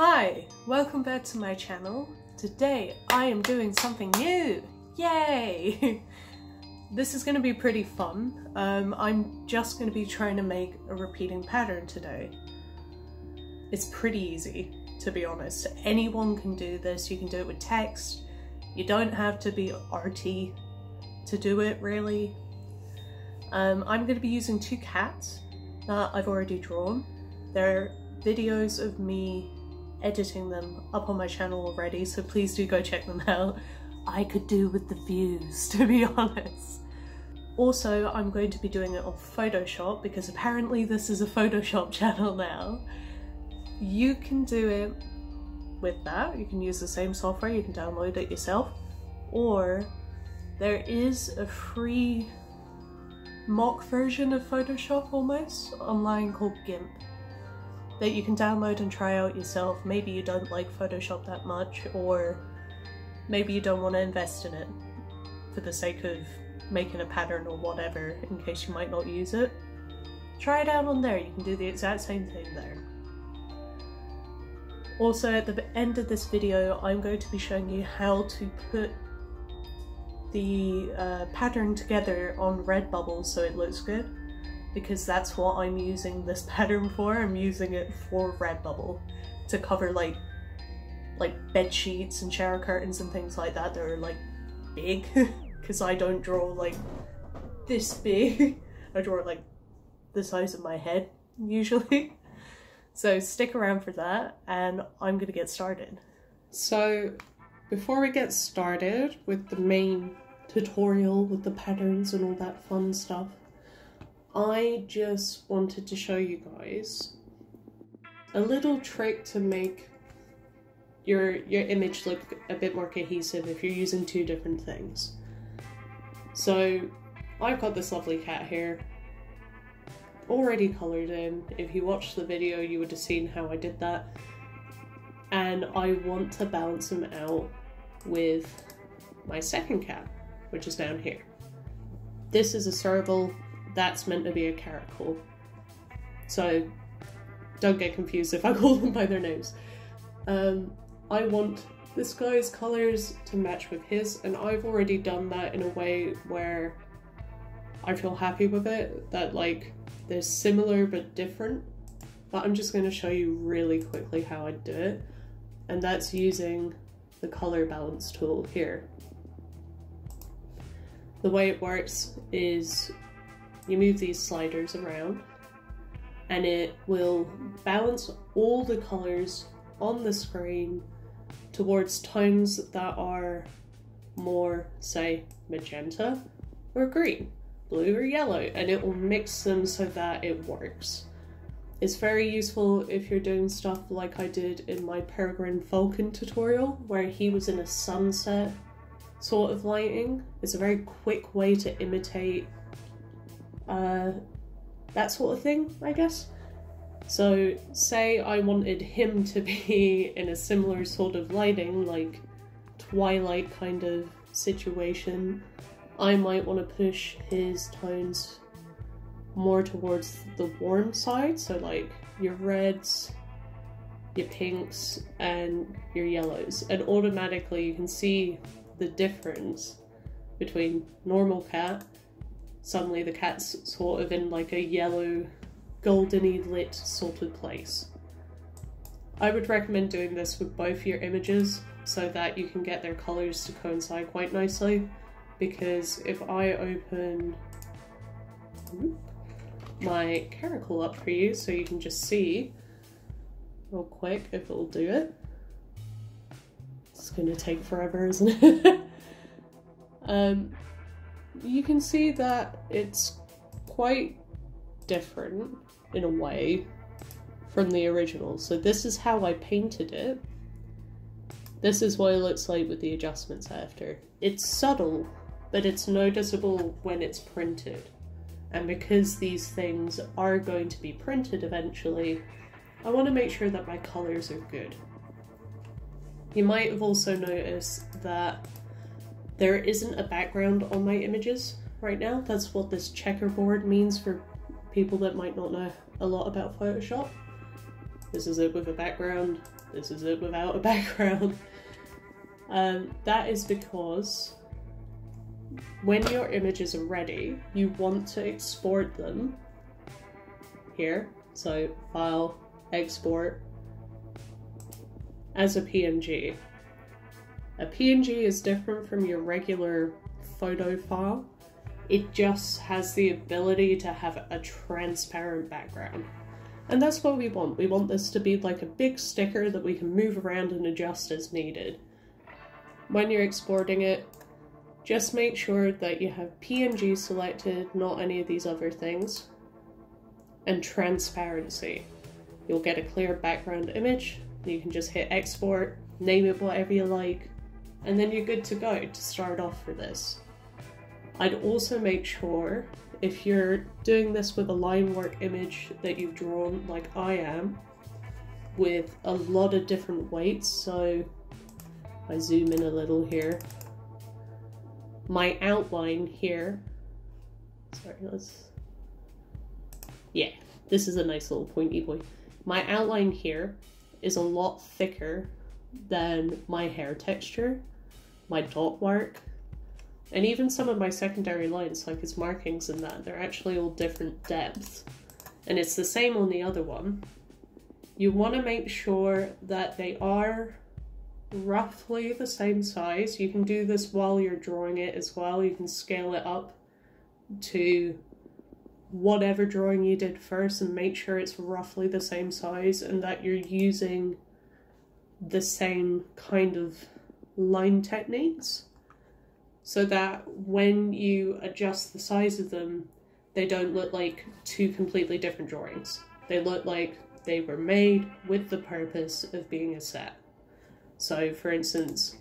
Hi, welcome back to my channel. Today I am doing something new! Yay! this is going to be pretty fun. Um, I'm just going to be trying to make a repeating pattern today. It's pretty easy, to be honest. Anyone can do this. You can do it with text. You don't have to be arty to do it, really. Um, I'm going to be using two cats that I've already drawn. They're videos of me editing them up on my channel already, so please do go check them out. I could do with the views, to be honest. Also, I'm going to be doing it on Photoshop because apparently this is a Photoshop channel now. You can do it with that. You can use the same software, you can download it yourself. Or there is a free mock version of Photoshop almost online called GIMP that you can download and try out yourself. Maybe you don't like Photoshop that much, or maybe you don't want to invest in it for the sake of making a pattern or whatever in case you might not use it. Try it out on there, you can do the exact same thing there. Also at the end of this video I'm going to be showing you how to put the uh, pattern together on Redbubble so it looks good because that's what I'm using this pattern for. I'm using it for Redbubble to cover like like bed sheets and shower curtains and things like that that are like big because I don't draw like this big. I draw like the size of my head usually. So stick around for that and I'm gonna get started. So before we get started with the main tutorial with the patterns and all that fun stuff, I just wanted to show you guys a little trick to make your your image look a bit more cohesive if you're using two different things. So I've got this lovely cat here already coloured in. If you watched the video you would have seen how I did that. And I want to balance them out with my second cat, which is down here. This is a serval that's meant to be a carrot caracal. So don't get confused if I call them by their names. Um, I want this guy's colours to match with his, and I've already done that in a way where I feel happy with it, that like they're similar but different. But I'm just going to show you really quickly how I do it, and that's using the colour balance tool here. The way it works is you move these sliders around and it will balance all the colors on the screen towards tones that are more, say, magenta or green, blue or yellow, and it will mix them so that it works. It's very useful if you're doing stuff like I did in my Peregrine Falcon tutorial, where he was in a sunset sort of lighting. It's a very quick way to imitate uh, that sort of thing, I guess. So, say I wanted him to be in a similar sort of lighting, like twilight kind of situation, I might want to push his tones more towards the warm side, so like your reds, your pinks, and your yellows, and automatically you can see the difference between normal cat suddenly the cat's sort of in like a yellow, goldeny lit sort of place. I would recommend doing this with both your images so that you can get their colours to coincide quite nicely because if I open my caracal up for you so you can just see real quick if it'll do it. It's gonna take forever, isn't it? um, you can see that it's quite different in a way from the original. So this is how I painted it. This is what it looks like with the adjustments after. It's subtle, but it's noticeable when it's printed. And because these things are going to be printed eventually, I want to make sure that my colours are good. You might have also noticed that there isn't a background on my images right now. That's what this checkerboard means for people that might not know a lot about Photoshop. This is it with a background this is it without a background. Um, that is because when your images are ready, you want to export them here. So file, export as a PNG. A PNG is different from your regular photo file. It just has the ability to have a transparent background. And that's what we want. We want this to be like a big sticker that we can move around and adjust as needed. When you're exporting it, just make sure that you have PNG selected, not any of these other things. And transparency. You'll get a clear background image. You can just hit export, name it whatever you like, and then you're good to go to start off for this. I'd also make sure if you're doing this with a line work image that you've drawn like I am with a lot of different weights so I zoom in a little here. My outline here. Sorry let's yeah this is a nice little pointy boy. My outline here is a lot thicker than my hair texture my dot work and even some of my secondary lines, like its markings and that, they're actually all different depths. And it's the same on the other one. You want to make sure that they are roughly the same size. You can do this while you're drawing it as well. You can scale it up to whatever drawing you did first and make sure it's roughly the same size and that you're using the same kind of line techniques so that when you adjust the size of them, they don't look like two completely different drawings. They look like they were made with the purpose of being a set. So for instance,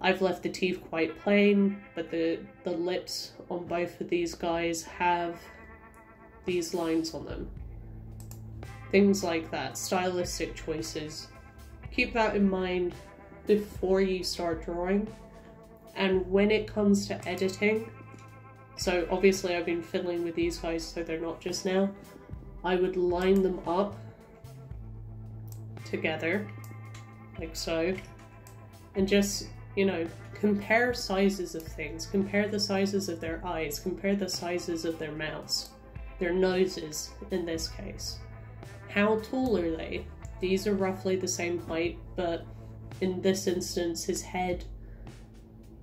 I've left the teeth quite plain, but the, the lips on both of these guys have these lines on them. Things like that, stylistic choices. Keep that in mind before you start drawing. And when it comes to editing, so obviously I've been fiddling with these guys so they're not just now, I would line them up together, like so, and just, you know, compare sizes of things, compare the sizes of their eyes, compare the sizes of their mouths, their noses in this case. How tall are they? These are roughly the same height, but in this instance, his head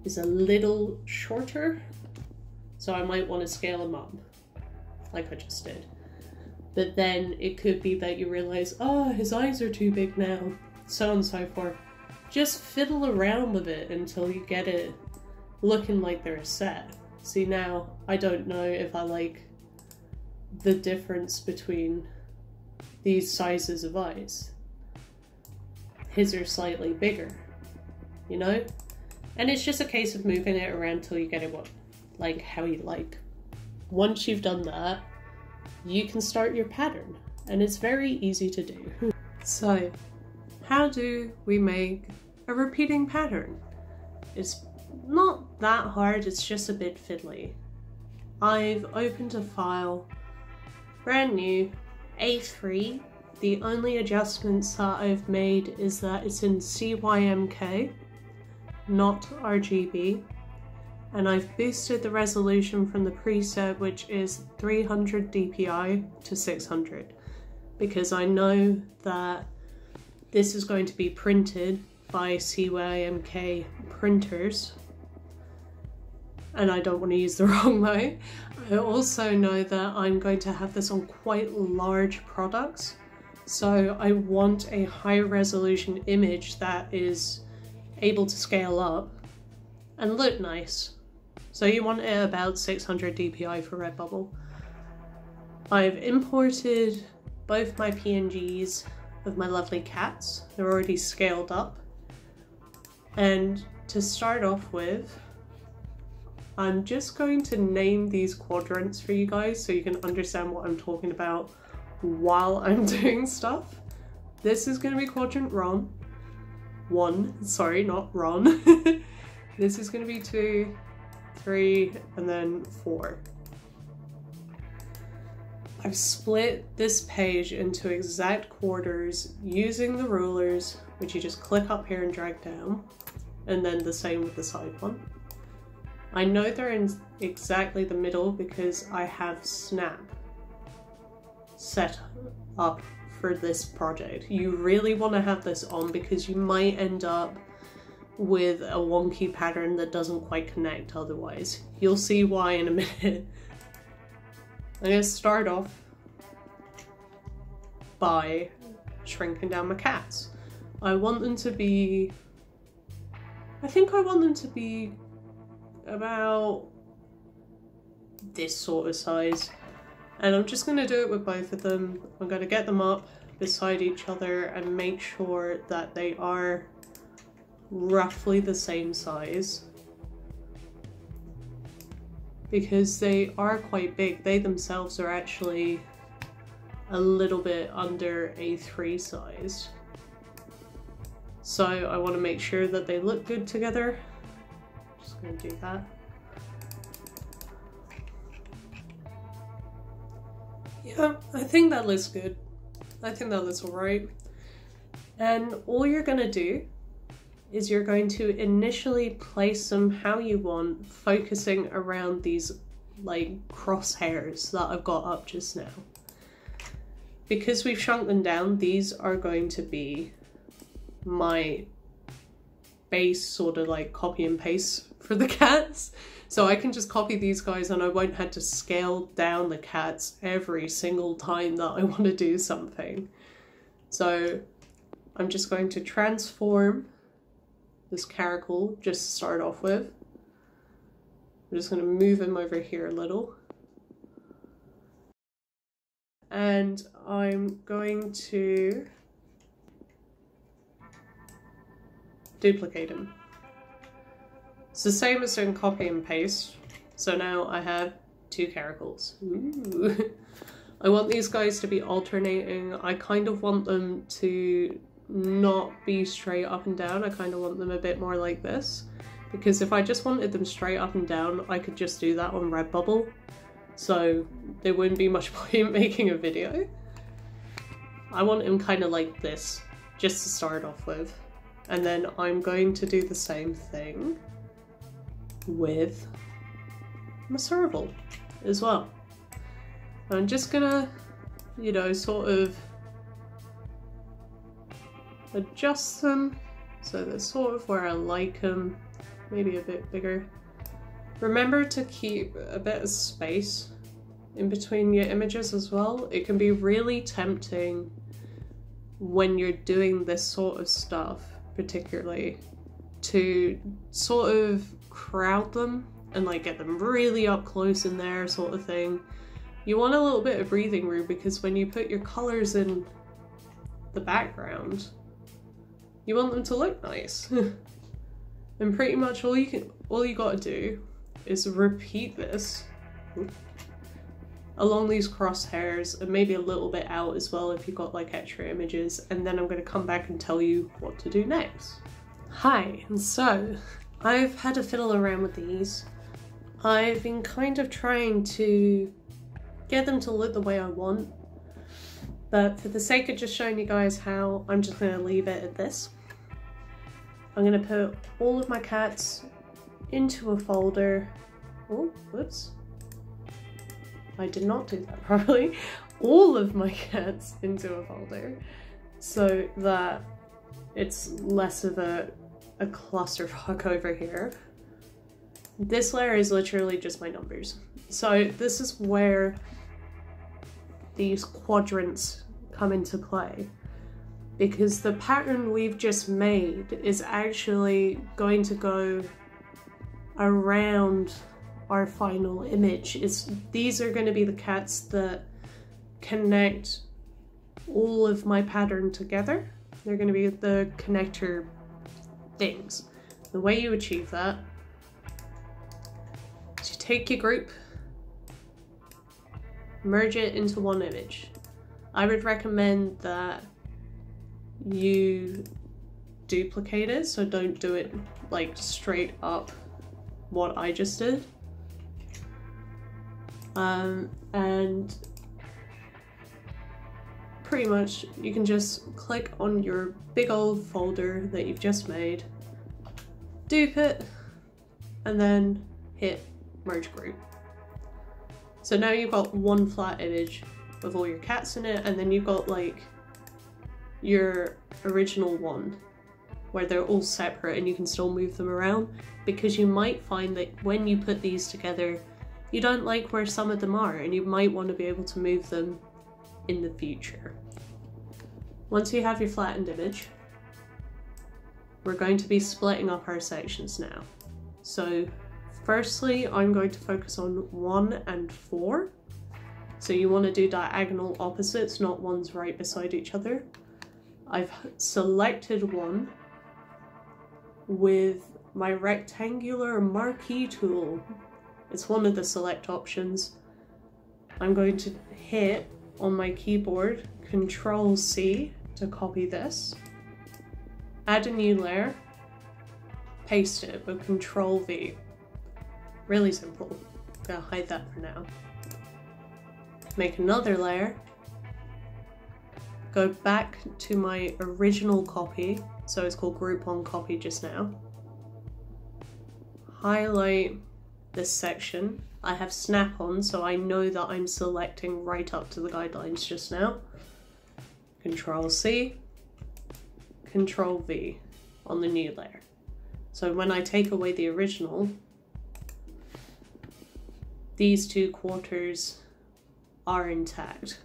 is a little shorter, so I might want to scale him up, like I just did. But then it could be that you realize, oh, his eyes are too big now, so and so forth. Just fiddle around with it until you get it looking like they're set. See now, I don't know if I like the difference between these sizes of eyes. His are slightly bigger, you know? And it's just a case of moving it around till you get it what, like how you like. Once you've done that, you can start your pattern and it's very easy to do. So, how do we make a repeating pattern? It's not that hard, it's just a bit fiddly. I've opened a file, brand new, A3. The only adjustments that I've made is that it's in CYMK not RGB. And I've boosted the resolution from the preset, which is 300 dpi to 600, because I know that this is going to be printed by CYMK printers, and I don't want to use the wrong way. I also know that I'm going to have this on quite large products, so I want a high resolution image that is able to scale up and look nice. So you want it about 600 dpi for Redbubble. I've imported both my PNGs of my lovely cats. They're already scaled up. And to start off with, I'm just going to name these quadrants for you guys so you can understand what I'm talking about while I'm doing stuff. This is going to be quadrant Ron one, sorry, not Ron. this is going to be two, three, and then four. I've split this page into exact quarters using the rulers, which you just click up here and drag down, and then the same with the side one. I know they're in exactly the middle because I have Snap set up for this project. You really want to have this on because you might end up with a wonky pattern that doesn't quite connect otherwise. You'll see why in a minute. I'm going to start off by shrinking down my cats. I want them to be... I think I want them to be about this sort of size. And I'm just going to do it with both of them. I'm going to get them up beside each other and make sure that they are roughly the same size. Because they are quite big. They themselves are actually a little bit under A3 size. So I want to make sure that they look good together. Going to do that. Yeah, I think that looks good. I think that looks alright. And all you're gonna do is you're going to initially place them how you want, focusing around these like crosshairs that I've got up just now. Because we've shrunk them down, these are going to be my base sort of like copy and paste for the cats. So I can just copy these guys and I won't have to scale down the cats every single time that I want to do something. So I'm just going to transform this caracal just to start off with. I'm just going to move him over here a little. And I'm going to duplicate him. It's the same as doing copy and paste. So now I have two caracals. Ooh. I want these guys to be alternating. I kind of want them to not be straight up and down. I kind of want them a bit more like this. Because if I just wanted them straight up and down, I could just do that on Redbubble. So there wouldn't be much point making a video. I want him kind of like this, just to start off with. And then I'm going to do the same thing with my serval as well. I'm just gonna, you know, sort of adjust them so they're sort of where I like them, maybe a bit bigger. Remember to keep a bit of space in between your images as well. It can be really tempting when you're doing this sort of stuff, particularly, to sort of crowd them and like get them really up close in there sort of thing. You want a little bit of breathing room because when you put your colors in the background, you want them to look nice. and pretty much all you can all you gotta do is repeat this along these crosshairs and maybe a little bit out as well if you've got like extra images and then I'm going to come back and tell you what to do next. Hi, and so I've had to fiddle around with these. I've been kind of trying to get them to look the way I want. But for the sake of just showing you guys how, I'm just going to leave it at this. I'm going to put all of my cats into a folder. Oh, whoops. I did not do that properly. All of my cats into a folder so that it's less of a, a clusterfuck over here. This layer is literally just my numbers. So this is where these quadrants come into play because the pattern we've just made is actually going to go around our final image. Is These are going to be the cats that connect all of my pattern together. They're going to be the connector things. The way you achieve that is you take your group merge it into one image. I would recommend that you duplicate it, so don't do it like straight up what I just did. Um, and pretty much you can just click on your big old folder that you've just made, dupe it, and then hit merge group. So now you've got one flat image with all your cats in it, and then you've got like your original one where they're all separate and you can still move them around because you might find that when you put these together you don't like where some of them are and you might want to be able to move them in the future. Once you have your flattened image, we're going to be splitting up our sections now. So firstly, I'm going to focus on one and four. So you want to do diagonal opposites, not ones right beside each other. I've selected one with my rectangular marquee tool. It's one of the select options. I'm going to hit on my keyboard Control C to copy this, add a new layer, paste it with Control V. Really simple. I'm gonna hide that for now. Make another layer, go back to my original copy, so it's called Group 1 copy just now. Highlight this section. I have snap on so I know that I'm selecting right up to the guidelines just now. Control C, Control V on the new layer. So when I take away the original, these two quarters are intact.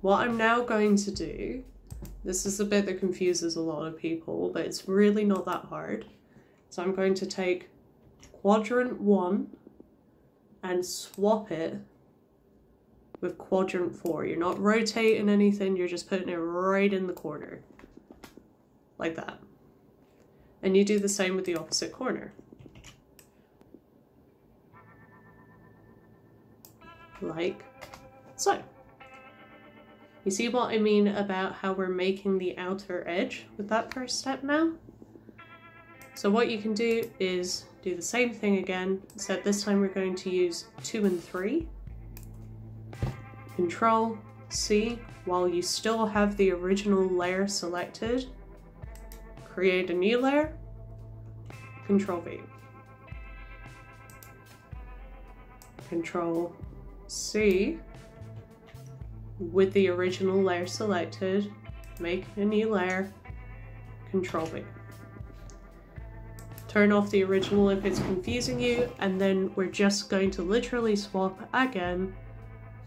What I'm now going to do, this is the bit that confuses a lot of people, but it's really not that hard. So I'm going to take quadrant one and swap it with quadrant four. You're not rotating anything, you're just putting it right in the corner. Like that. And you do the same with the opposite corner. Like so. You see what I mean about how we're making the outer edge with that first step now? So what you can do is do the same thing again, except this time we're going to use two and three. Control C, while you still have the original layer selected, create a new layer, Control V. Control C, with the original layer selected, make a new layer, Control V. Turn off the original if it's confusing you, and then we're just going to literally swap again,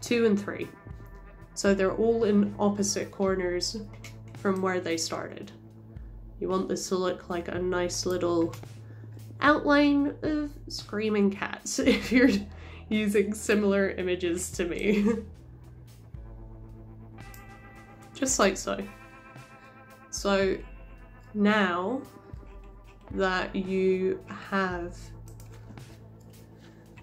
two and three. So they're all in opposite corners from where they started. You want this to look like a nice little outline of screaming cats if you're using similar images to me. Just like so. So now that you have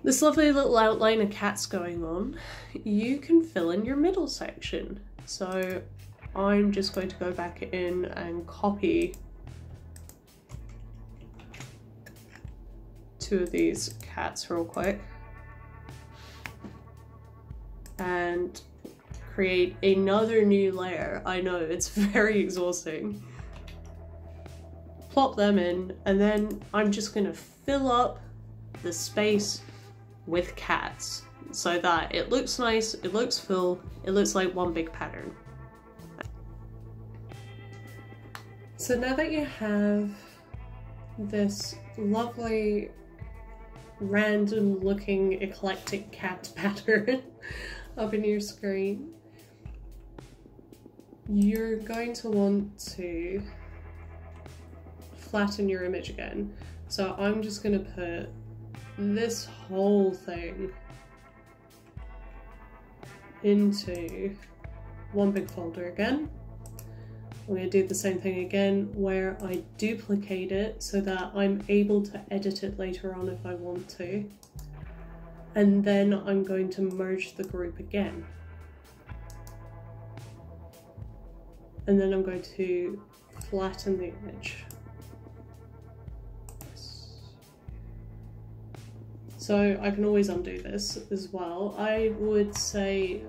this lovely little outline of cats going on, you can fill in your middle section. So I'm just going to go back in and copy two of these cats real quick and create another new layer. I know, it's very exhausting. Plop them in, and then I'm just gonna fill up the space with cats so that it looks nice, it looks full, it looks like one big pattern. So now that you have this lovely random looking eclectic cat pattern up in your screen, you're going to want to flatten your image again. So I'm just going to put this whole thing into one big folder again. I'm going to do the same thing again where I duplicate it so that I'm able to edit it later on if I want to. And then I'm going to merge the group again. and then I'm going to flatten the image. So I can always undo this as well. I would say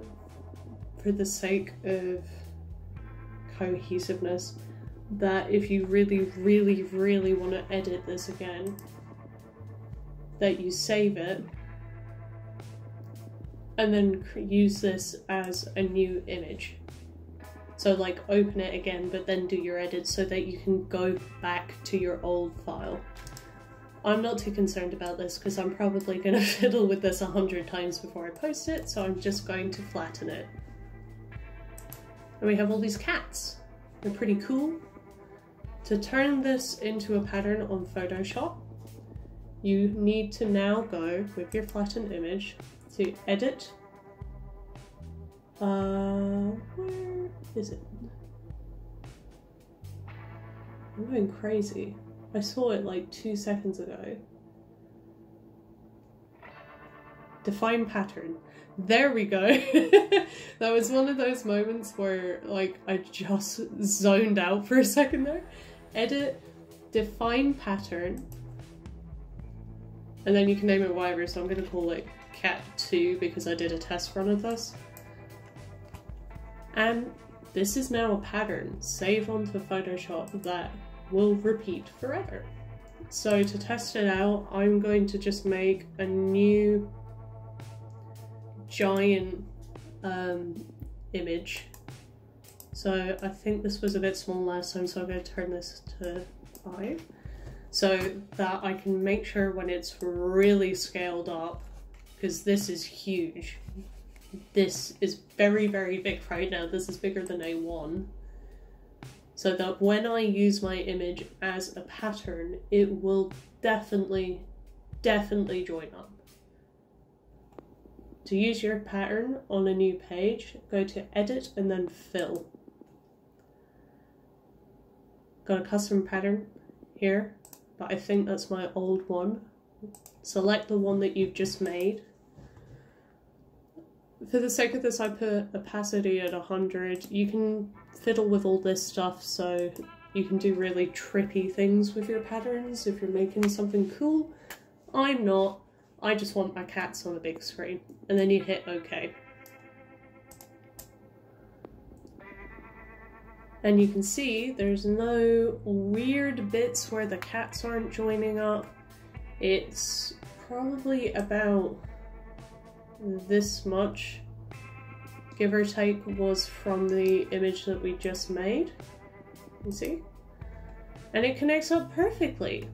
for the sake of cohesiveness that if you really, really, really want to edit this again, that you save it and then use this as a new image. So like open it again, but then do your edits so that you can go back to your old file. I'm not too concerned about this because I'm probably going to fiddle with this a hundred times before I post it, so I'm just going to flatten it. And we have all these cats. They're pretty cool. To turn this into a pattern on Photoshop, you need to now go with your flattened image to edit. Uh, where is it? I'm going crazy. I saw it like two seconds ago. Define pattern. There we go. that was one of those moments where like I just zoned out for a second there. Edit, define pattern, and then you can name it whatever, so I'm gonna call it cat 2 because I did a test run of this. And this is now a pattern saved onto Photoshop that will repeat forever. So to test it out, I'm going to just make a new giant um, image. So I think this was a bit small last time, so I'm going to turn this to 5 so that I can make sure when it's really scaled up, because this is huge. This is very, very big right now. This is bigger than A1 so that when I use my image as a pattern, it will definitely, definitely join up. To use your pattern on a new page, go to edit and then fill. Got a custom pattern here, but I think that's my old one. Select the one that you've just made. For the sake of this, I put opacity at 100. You can fiddle with all this stuff so you can do really trippy things with your patterns if you're making something cool. I'm not. I just want my cats on a big screen. And then you hit OK. And you can see there's no weird bits where the cats aren't joining up. It's probably about this much give or take, was from the image that we just made. You see? And it connects up perfectly.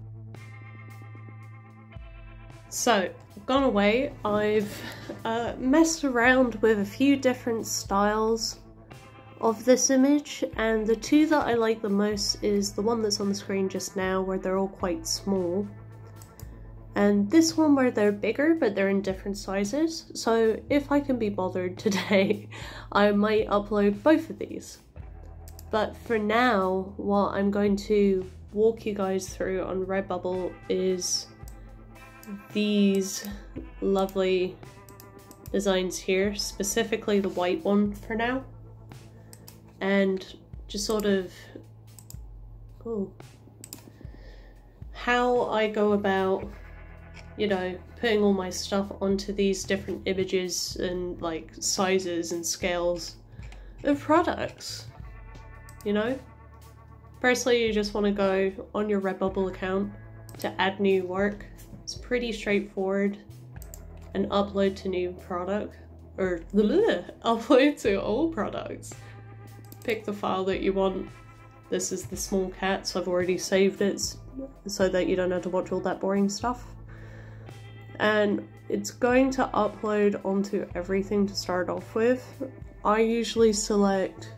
So, I've gone away, I've uh, messed around with a few different styles of this image, and the two that I like the most is the one that's on the screen just now, where they're all quite small and this one where they're bigger but they're in different sizes. So if I can be bothered today I might upload both of these. But for now what I'm going to walk you guys through on Redbubble is these lovely designs here specifically the white one for now. And just sort of oh how I go about you know, putting all my stuff onto these different images and like sizes and scales of products. You know? Firstly, you just want to go on your Redbubble account to add new work. It's pretty straightforward. And upload to new product. Or bleh, upload to all products. Pick the file that you want. This is the small cat, so I've already saved it so that you don't have to watch all that boring stuff and it's going to upload onto everything to start off with. I usually select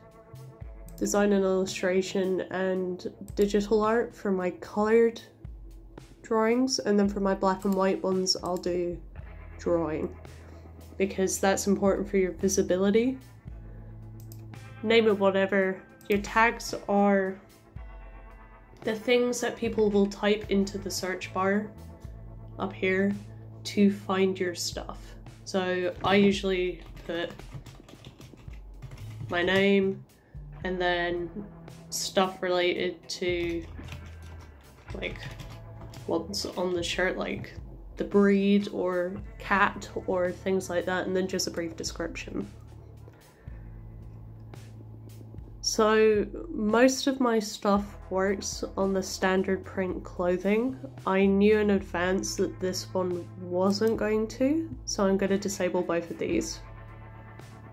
design and illustration and digital art for my colored drawings and then for my black and white ones I'll do drawing because that's important for your visibility. Name it whatever. Your tags are the things that people will type into the search bar up here to find your stuff. So I usually put my name and then stuff related to like what's on the shirt like the breed or cat or things like that and then just a brief description. So most of my stuff works on the standard print clothing. I knew in advance that this one wasn't going to, so I'm going to disable both of these.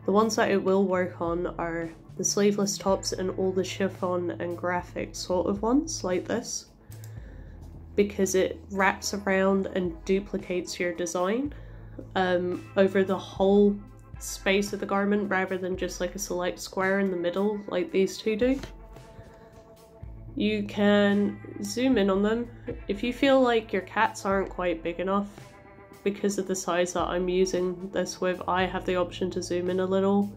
The ones that it will work on are the sleeveless tops and all the chiffon and graphic sort of ones like this because it wraps around and duplicates your design um, over the whole space of the garment rather than just like a select square in the middle like these two do. You can zoom in on them. If you feel like your cats aren't quite big enough because of the size that I'm using this with, I have the option to zoom in a little.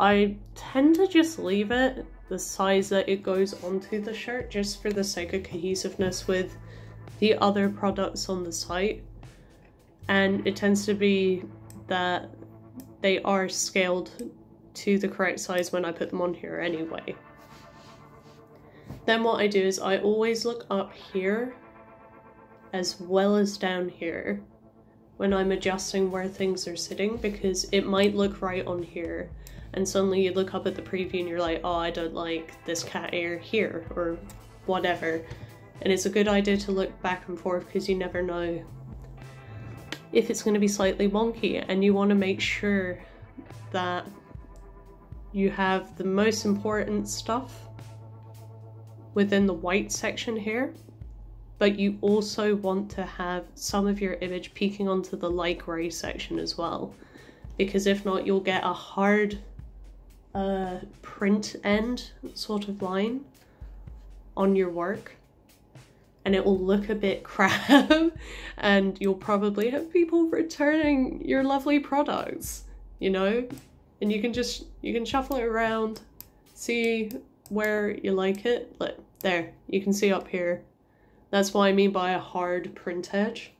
I tend to just leave it the size that it goes onto the shirt just for the sake of cohesiveness with the other products on the site. And it tends to be that they are scaled to the correct size when I put them on here anyway. Then what I do is I always look up here as well as down here when I'm adjusting where things are sitting because it might look right on here and suddenly you look up at the preview and you're like, oh, I don't like this cat ear here or whatever. And it's a good idea to look back and forth because you never know if it's going to be slightly wonky and you want to make sure that you have the most important stuff within the white section here but you also want to have some of your image peeking onto the light grey section as well. Because if not you'll get a hard uh, print end sort of line on your work and it will look a bit crap and you'll probably have people returning your lovely products you know? And you can just you can shuffle it around see where you like it. Like there you can see up here. That's what i mean by a hard print edge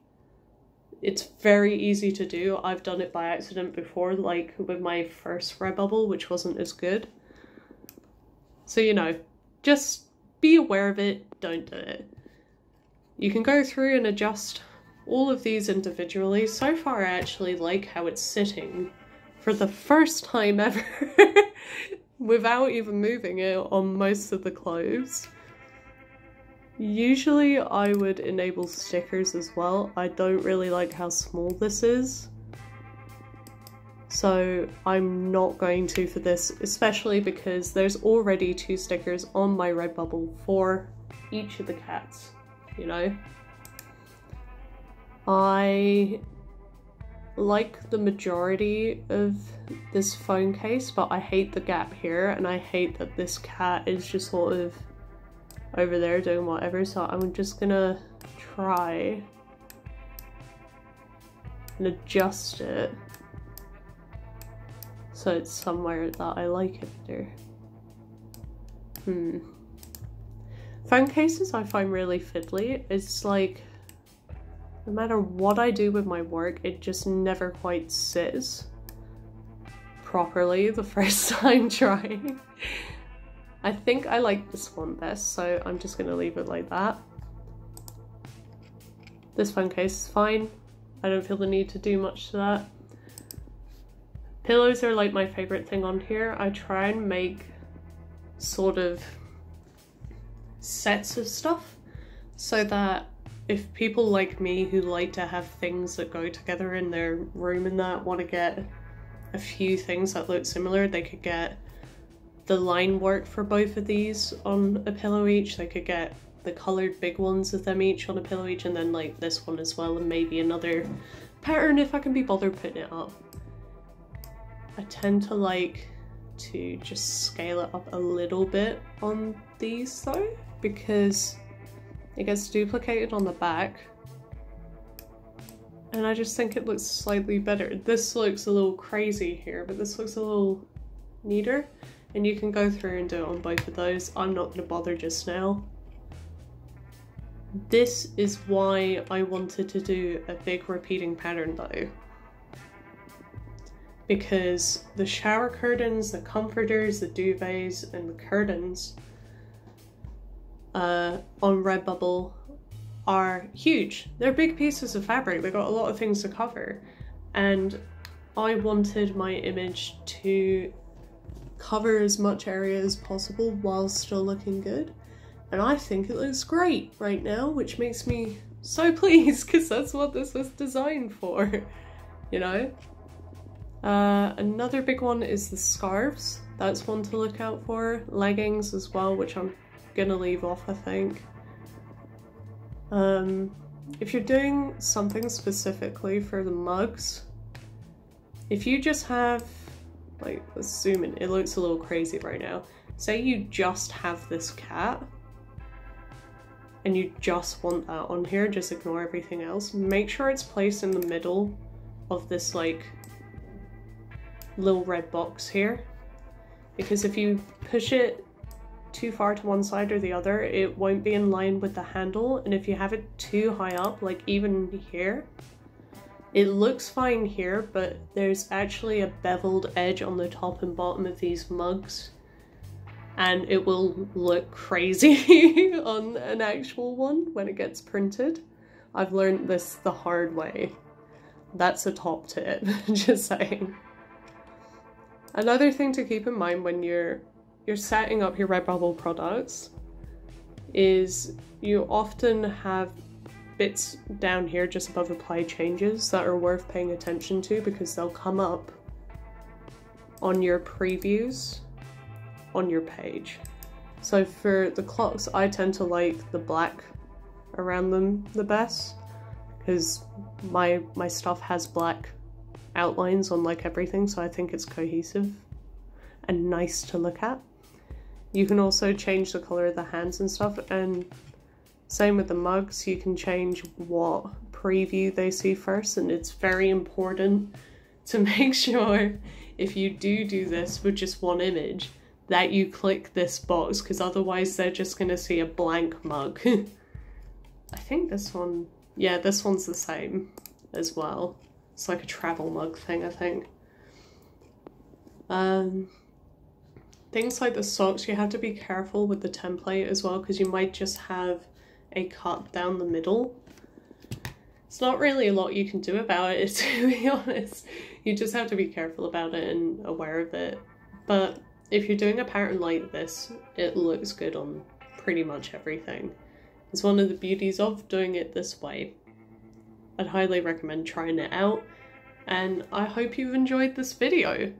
it's very easy to do. I've done it by accident before like with my first redbubble which wasn't as good. So you know just be aware of it. Don't do it you can go through and adjust all of these individually. So far I actually like how it's sitting for the first time ever without even moving it on most of the clothes. Usually I would enable stickers as well. I don't really like how small this is. So I'm not going to for this, especially because there's already two stickers on my Redbubble for each of the cats you know? I like the majority of this phone case, but I hate the gap here, and I hate that this cat is just sort of over there doing whatever, so I'm just gonna try and adjust it so it's somewhere that I like it better. Hmm. Phone cases I find really fiddly. It's like, no matter what I do with my work, it just never quite sits properly the first time trying. I think I like this one best, so I'm just gonna leave it like that. This phone case is fine. I don't feel the need to do much to that. Pillows are like my favorite thing on here. I try and make sort of sets of stuff so that if people like me who like to have things that go together in their room and that want to get a few things that look similar, they could get the line work for both of these on a pillow each. They could get the coloured big ones of them each on a pillow each and then like this one as well and maybe another pattern if I can be bothered putting it up. I tend to like to just scale it up a little bit on these though because it gets duplicated on the back and I just think it looks slightly better. This looks a little crazy here, but this looks a little neater and you can go through and do it on both of those. I'm not going to bother just now. This is why I wanted to do a big repeating pattern though. Because the shower curtains, the comforters, the duvets, and the curtains uh, on Redbubble are huge. They're big pieces of fabric. They've got a lot of things to cover. And I wanted my image to cover as much area as possible while still looking good. And I think it looks great right now, which makes me so pleased because that's what this was designed for, you know? Uh, another big one is the scarves. That's one to look out for. Leggings as well, which I'm gonna leave off, I think. Um, if you're doing something specifically for the mugs, if you just have, like, in, it looks a little crazy right now. Say you just have this cat, and you just want that on here, just ignore everything else. Make sure it's placed in the middle of this, like, little red box here because if you push it too far to one side or the other it won't be in line with the handle and if you have it too high up like even here it looks fine here but there's actually a beveled edge on the top and bottom of these mugs and it will look crazy on an actual one when it gets printed. I've learned this the hard way. That's a top tip, just saying. Another thing to keep in mind when you're you're setting up your Redbubble products is you often have bits down here just above apply changes that are worth paying attention to because they'll come up on your previews on your page. So for the clocks, I tend to like the black around them the best because my my stuff has black outlines on like everything, so I think it's cohesive and nice to look at. You can also change the color of the hands and stuff, and same with the mugs, you can change what preview they see first, and it's very important to make sure if you do do this with just one image that you click this box because otherwise they're just going to see a blank mug. I think this one, yeah, this one's the same as well. It's like a travel mug thing, I think. Um, things like the socks, you have to be careful with the template as well because you might just have a cut down the middle. It's not really a lot you can do about it, to be honest. You just have to be careful about it and aware of it. But if you're doing a pattern like this, it looks good on pretty much everything. It's one of the beauties of doing it this way. I'd highly recommend trying it out, and I hope you've enjoyed this video.